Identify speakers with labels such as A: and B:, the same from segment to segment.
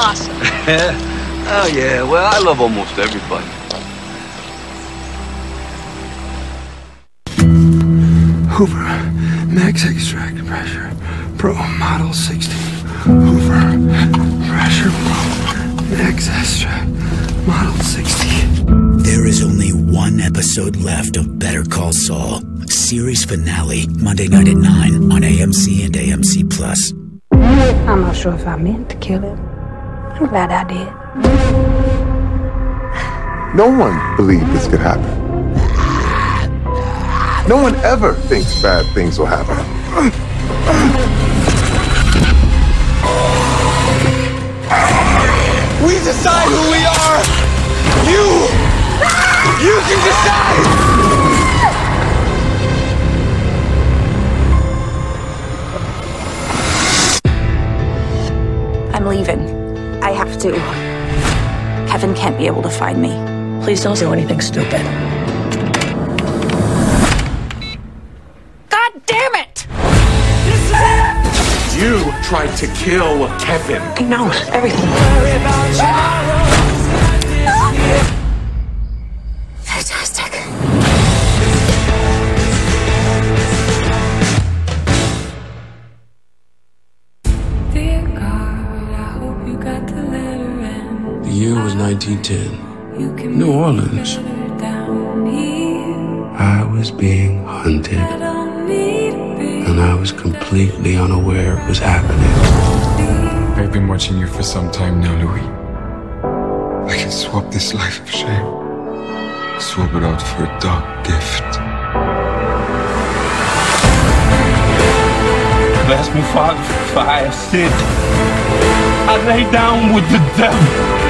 A: awesome.
B: oh, yeah. Well, I love almost everybody.
C: Hoover, max extract pressure, Pro Model 60. Hoover, pressure Pro, max extract, Model 60.
D: There is only one episode left of Better Call Saul. Series finale, Monday night at 9 on AMC and AMC Plus.
E: I'm not sure if I meant to kill him. I'm glad I did.
F: No one believed this could happen. No one ever thinks bad things will happen.
G: We decide who we are! You! You can decide!
H: I'm leaving. I have to. Kevin can't be able to find me.
I: Please don't do anything stupid.
H: God damn it!
G: You tried to kill Kevin.
I: He knows everything.
C: 1910. New Orleans. I was being hunted, and I was completely unaware it was happening.
J: I've been watching you for some time now, Louis. I can swap this life of shame, swap it out for a dark gift.
B: Bless me, Father, for I have sinned. I lay down with the devil.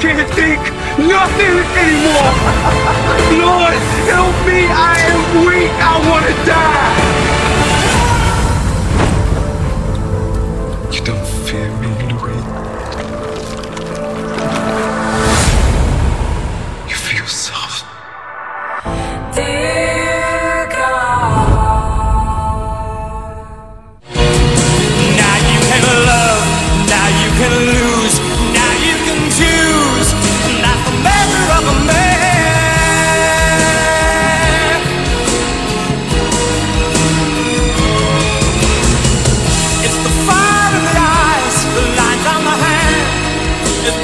B: Can't think nothing anymore.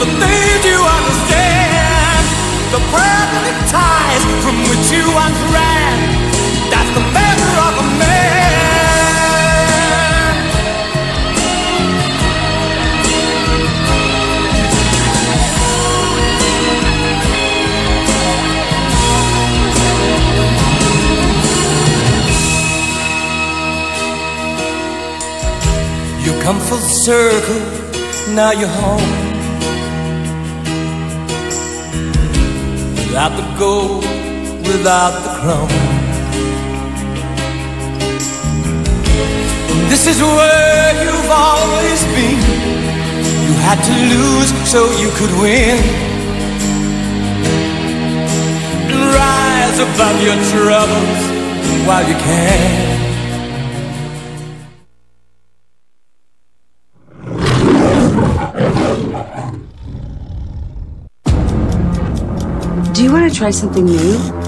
G: The things you understand. The permanent ties from which you once ran. That's the measure of a man. You come full circle, now you're home. Without the gold, without the crown. This is where you've always been. You had to lose so you could win. Rise above your troubles while you can.
E: Do you want to try something new?